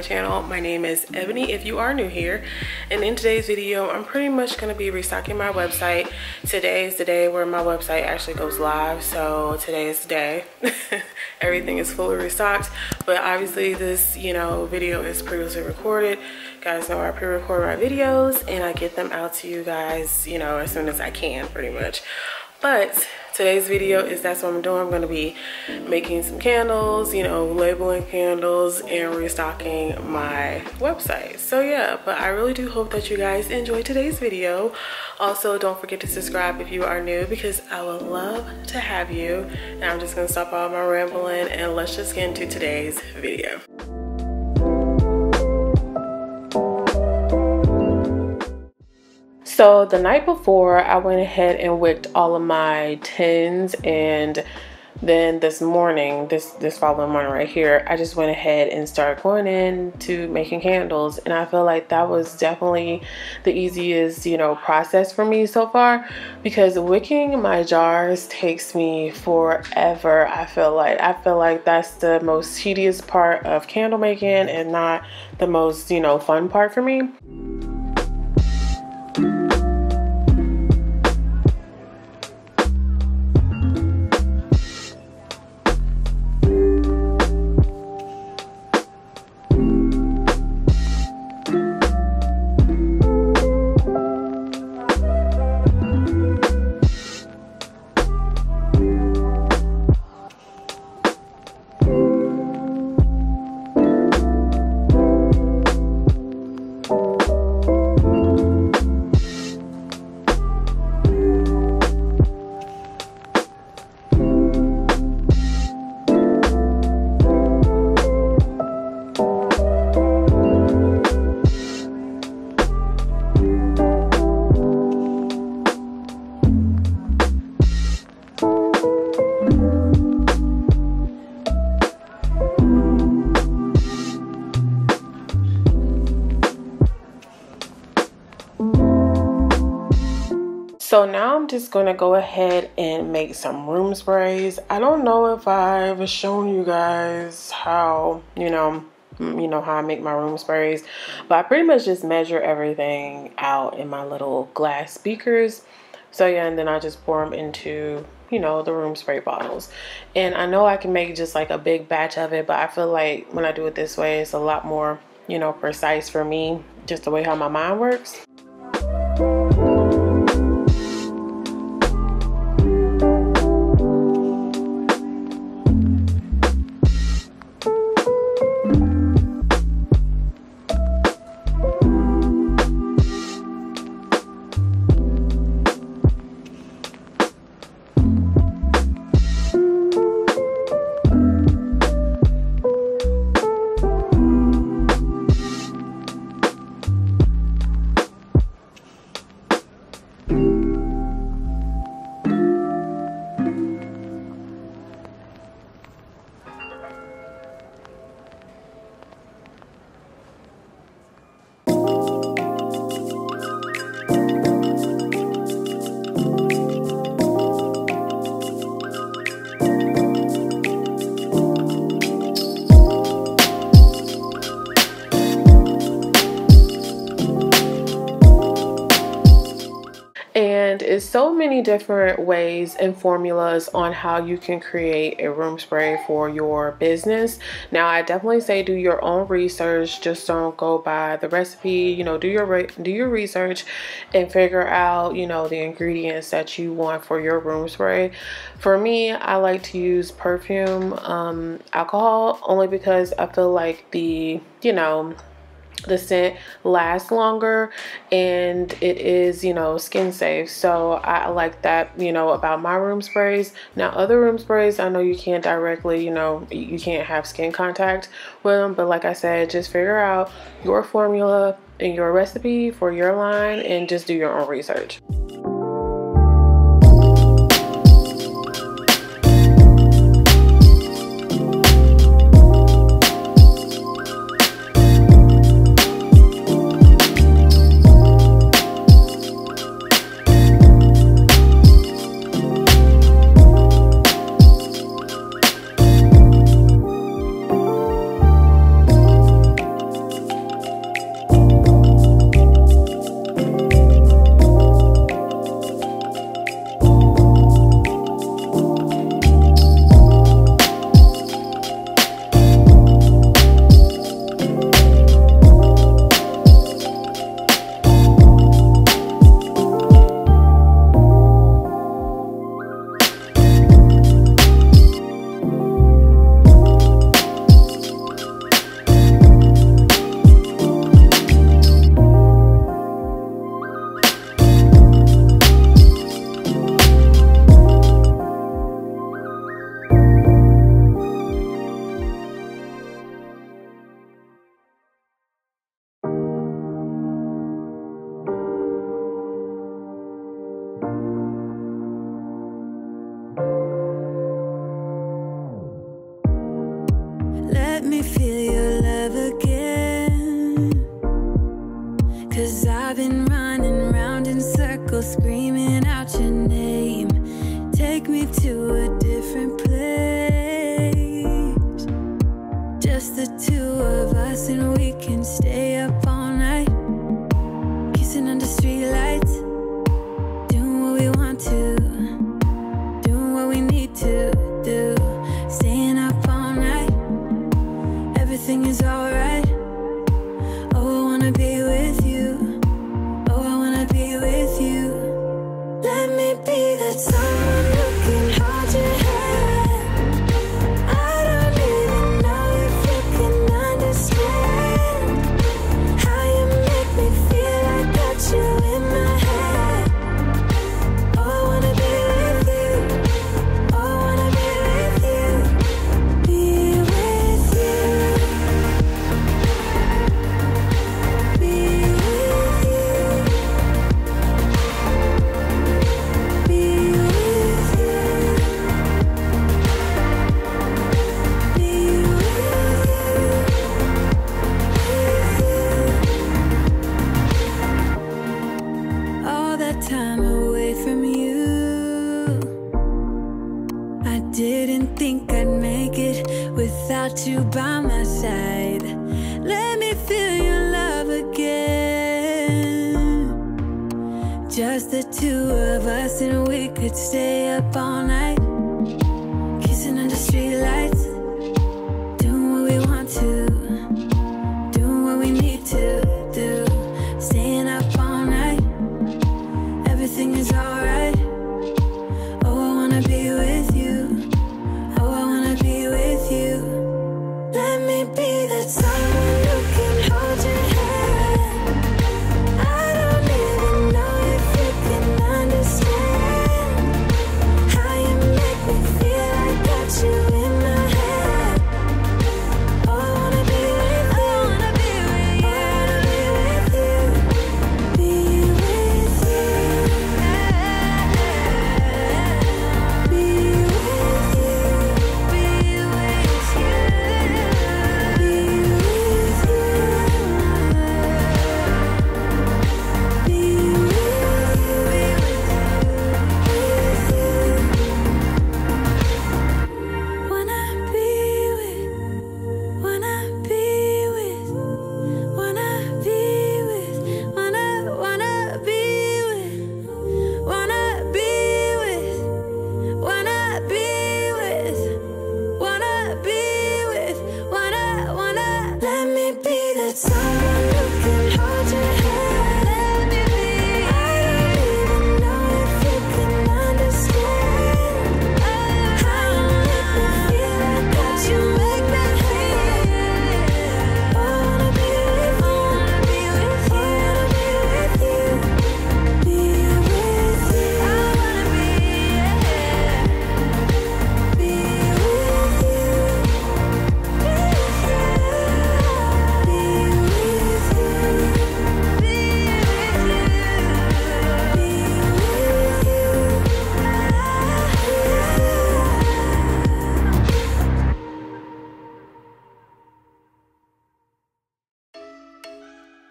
my channel. My name is Ebonie if you are new here. And in today's video i'm pretty much to be restocking my website. Today is the day where my website actually goes live so today is the day. Everything is fully restocked but obviously this you know video is previously recorded. You guys know i pre-record my videos and i get them out to you guys you know as soon as i can pretty much. But today's video is that's what I'm doing. I'm going to be making some candles, you know, labeling candles and restocking my website. So yeah, but I really do hope that you guys enjoy today's video. Also, don't forget to subscribe if you are new because I would love to have you. And I'm just going to stop all my rambling and let's just get into today's video. So the night before, I went ahead and wicked all of my tins and then this morning, this this following morning right here, I just went ahead and started going into making candles. And I feel like that was definitely the easiest, you know, process for me so far because wicking my jars takes me forever. I feel like I feel like that's the most tedious part of candle making and not the most, you know, fun part for me. So now I'm just going to go ahead and make some room sprays. I don't know if I've shown you guys how, you know, you know how I make my room sprays, but I pretty much just measure everything out in my little glass beakers. So yeah, and then I just pour them into, you know, the room spray bottles. And I know I can make just like a big batch of it, but I feel like when I do it this way, it's a lot more, you know, precise for me, just the way how my mind works. So many different ways and formulas on how you can create a room spray for your business. Now i definitely say do your own research. Just don't go by the recipe. You know do your do your research and figure out you know the ingredients that you want for your room spray. For me i like to use perfume um, alcohol only because i feel like the you know the scent lasts longer and it is you know skin safe. So I like that you know about my room sprays. Now other room sprays I know you can't directly you know you can't have skin contact with them but like I said just figure out your formula and your recipe for your line and just do your own research be the time.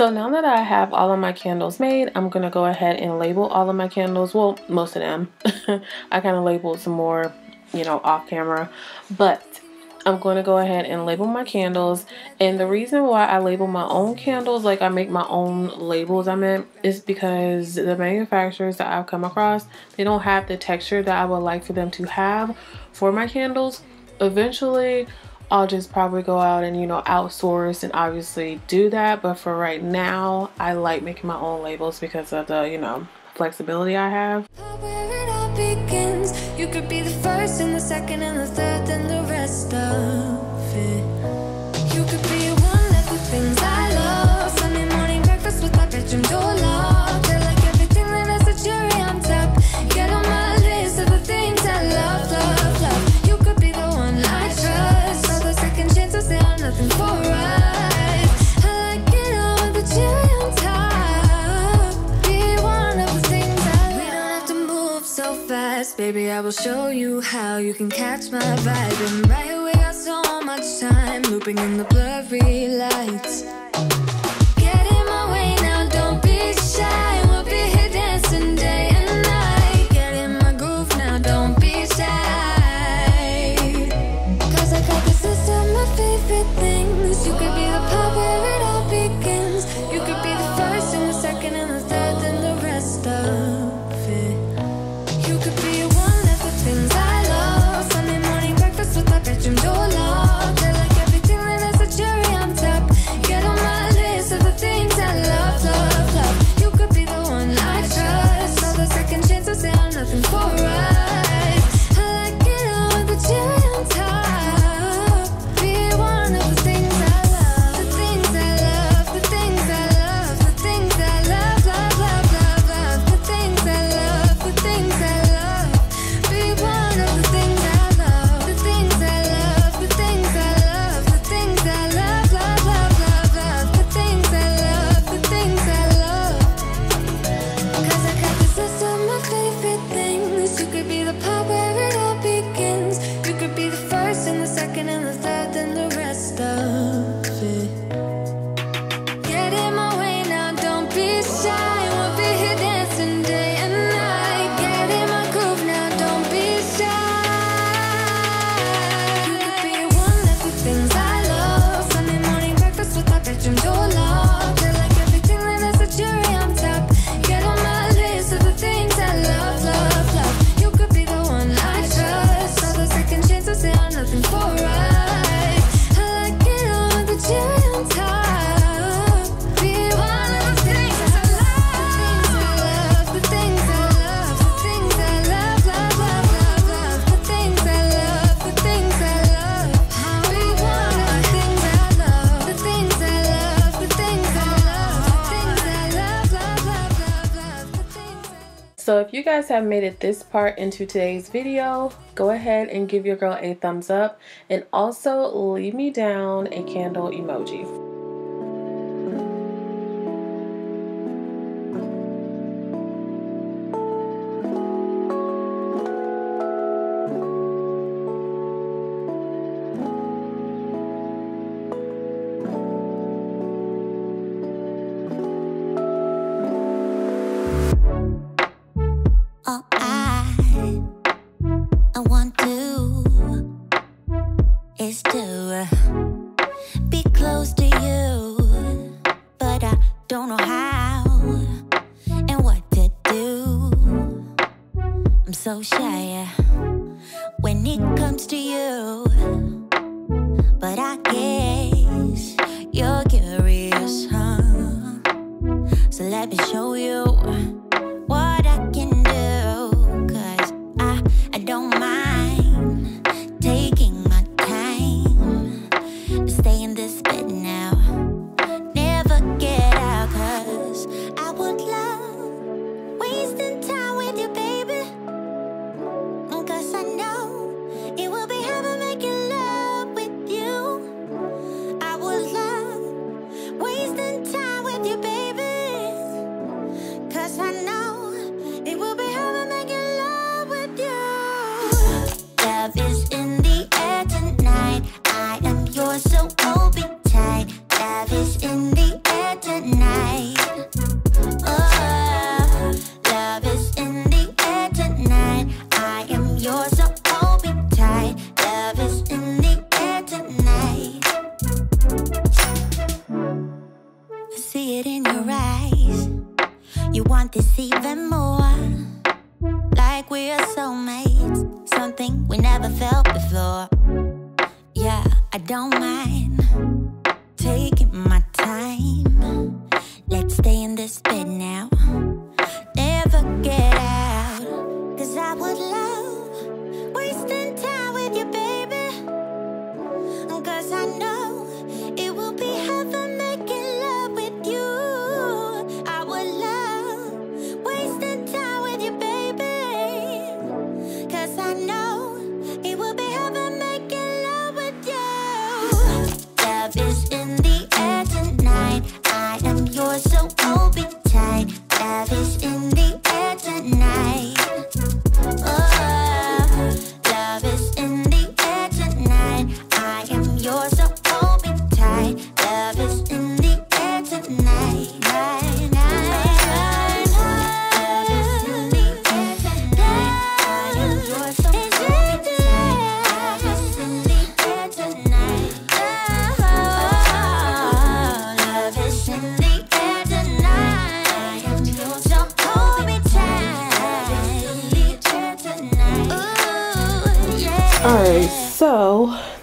So now that I have all of my candles made, I'm going to go ahead and label all of my candles. Well, most of them. I kind of labeled some more, you know, off camera. But I'm going to go ahead and label my candles. And the reason why I label my own candles, like I make my own labels, I meant, is because the manufacturers that I've come across, they don't have the texture that I would like for them to have for my candles. Eventually, I'll just probably go out and, you know, outsource and obviously do that. But for right now, I like making my own labels because of the, you know, flexibility I have. You could be the first and the second and the third and the rest of Baby, I will show you how you can catch my vibe. And right away, I saw much time looping in the blurry lights. So if you guys have made it this part into today's video, go ahead and give your girl a thumbs up and also leave me down a candle emoji. want to is to uh, be close to you, but I don't know how and what to do. I'm so shy when it comes to you, but I guess you're curious, huh? So let me show you.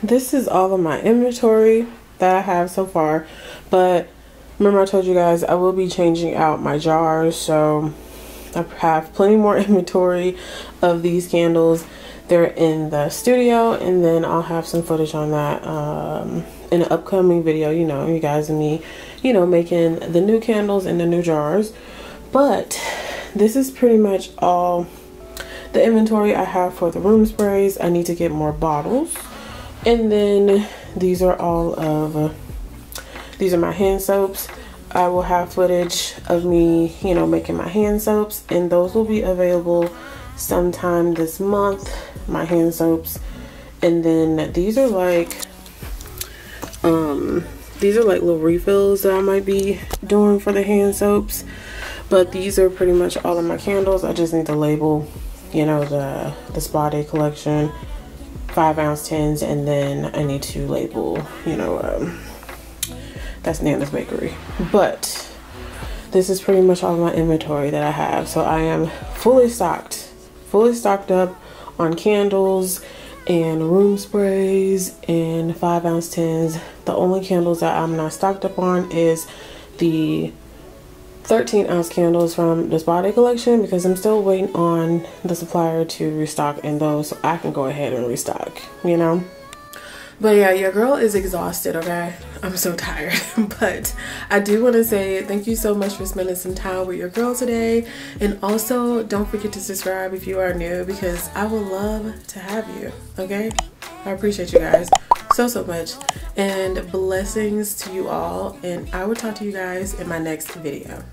This is all of my inventory that I have so far. But remember I told you guys I will be changing out my jars. So I have plenty more inventory of these candles. They're in the studio and then I'll have some footage on that um, in an upcoming video. You know, you guys and me, you know, making the new candles and the new jars. But this is pretty much all the inventory I have for the room sprays. I need to get more bottles and then these are all of uh, these are my hand soaps. I will have footage of me you know making my hand soaps and those will be available sometime this month my hand soaps. And then these are like um these are like little refills that I might be doing for the hand soaps. But these are pretty much all of my candles. I just need to label you know the the spa day collection five ounce tins and then I need to label, you know, um, that's Nana's Bakery. But this is pretty much all my inventory that I have. So I am fully stocked, fully stocked up on candles and room sprays and five ounce tins. The only candles that I'm not stocked up on is the 13 ounce candles from the Spa Day collection because I'm still waiting on the supplier to restock in those so I can go ahead and restock, you know? But yeah, your girl is exhausted, okay? I'm so tired. but I do want to say thank you so much for spending some time with your girl today. And also, don't forget to subscribe if you are new because I would love to have you, okay? I appreciate you guys so, so much. And blessings to you all. And I will talk to you guys in my next video.